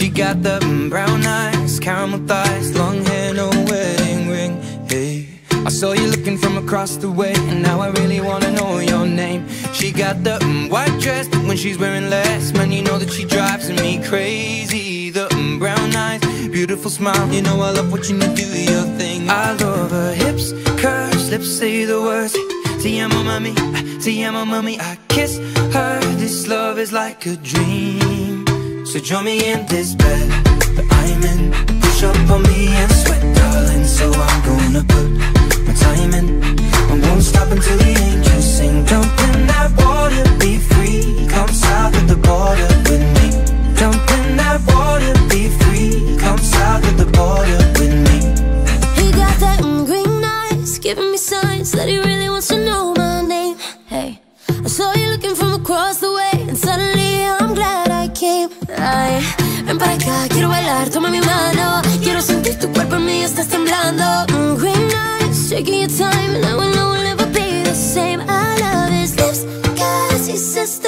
She got the brown eyes, caramel thighs, long hair, no wedding ring. Hey, I saw you looking from across the way, and now I really wanna know your name. She got the white dress, but when she's wearing less, man, you know that she drives me crazy. The brown eyes, beautiful smile, you know I love watching you do your thing. I love her hips, curves, lips say the words. I'm a Te amo, te amo, mami. I kiss her. This love is like a dream. So join me in this bed that I'm in. Push up on me and sweat, darling. So I'm gonna put my time in. I won't stop until the angels sing. Jump in that water, be free. Come south of the border with me. Jump in that water, be free. Come south of the border with me. He got that green eyes, giving me signs that he really wants to know para acá, quiero bailar, toma mi mano. Quiero sentir tu cuerpo en mí, estás temblando. Mm, green eyes, taking your time, and I will never be the same. I love his lips, cause he says